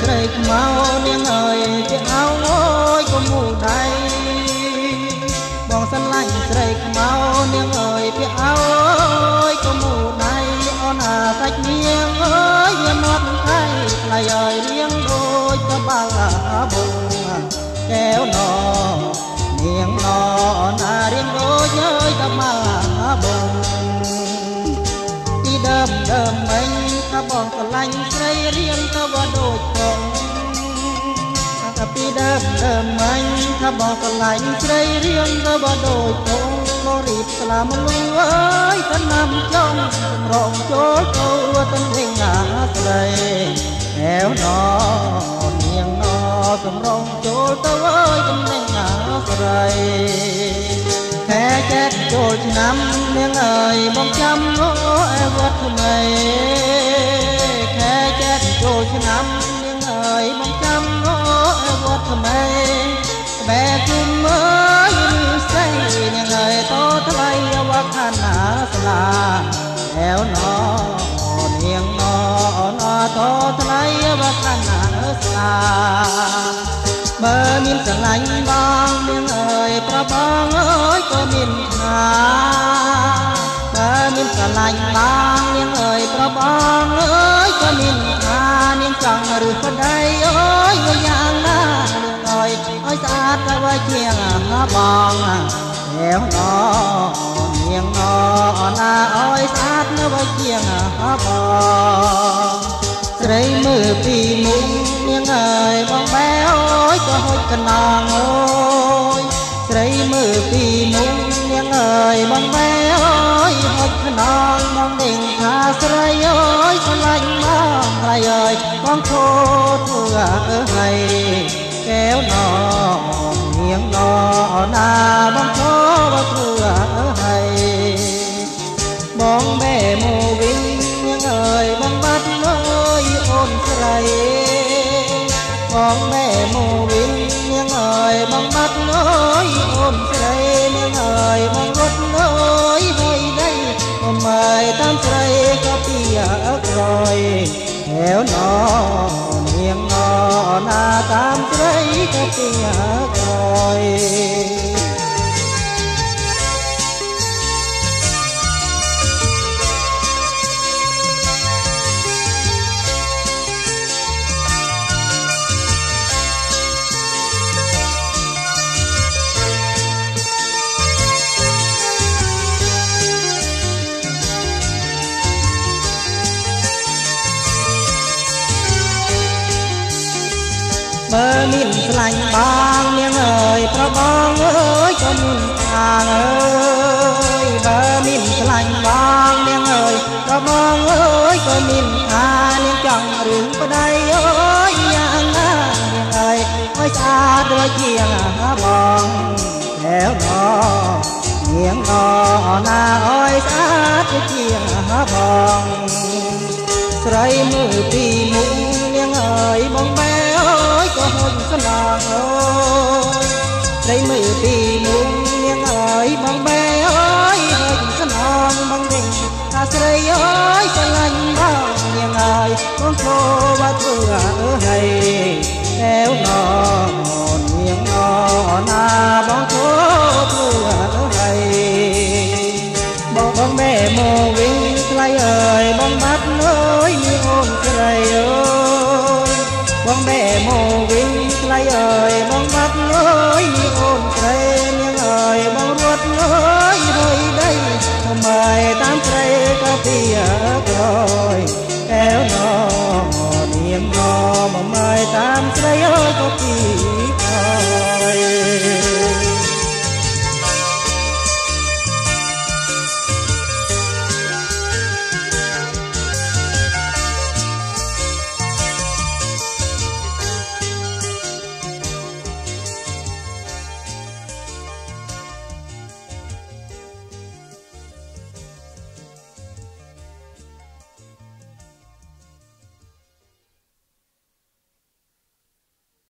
ស្រីខ្មៅនាងអើយជាអោអូយកុំមូដៃបងស្រឡាញ់ស្រីខ្មៅនាងអើយជាអោអូយកុំមូដៃអូនអាសាច់នាងអើយវាមាត់ថៃថ្លៃអើយរៀងដូចកបាបងកែវណនាងណណារៀងដូចអើយកបាបងទីដើមដើមមិញ ថាបងស្រឡាញ់ស្រីរៀងទៅវដូចផងថាពីដើមដើមមិញថាបងស្រឡាញ់ស្រីរៀងទៅវដូចផងក៏រៀបស្លាមលួអើយទៅណាំចង់រងចូលទៅទៅហេងណាស្រីអែវណនាងណសំរងចូលទៅអើយទៅហេងណាស្រីខែចេះចូលឆ្នាំនាងអើយបងចាំអូអែវត្តថ្មី ចេតចូលឆ្នាំនាងអើយបងចាំអូអែវត្តថ្មីបែគុំអើយស្អីនាងអើយតថ្លៃអវខាណាស្លាអែវណនាងណណតថ្លៃអវខាណាស្លាបើមានស្រឡាញ់បងនាងអើយប្របងអើយក៏មានថាបើមានស្រឡាញ់បងនាងអើយប្របងអើយក៏មាន ថានាងចង់ឬប្តីអើយមួយយ៉ាងណានាងអើយអើយស្អាតទៅជាងបងហេវណនាងណណាអើយស្អាតនៅជាងបងស្រីមើលពីមុខនាងអើយបងបែអូយក៏ហុចកណ្ដងអូយស្រីមើលពីមុខ ចធ្វើអើហើយកែវណនាងណណាបងខូចធ្វើអើហើយបងបែមកវិញ ស្បើមានស្លាញ់បងនាងអើយប្របងអើយក៏មានខាងអើយបើមានស្លាញ់បងនាងអើយប្របងអើយក៏មានខានាងចង់រឿងប្តីអើយយ៉ាងណានាងអើយអើយស្អាតដូចជាងបងแถวណនាងណណាអើយស្អាតដូចជាងបងស្រីមើលពីមុខនាងអើយបងបែអើយ ក៏ហុចស្ន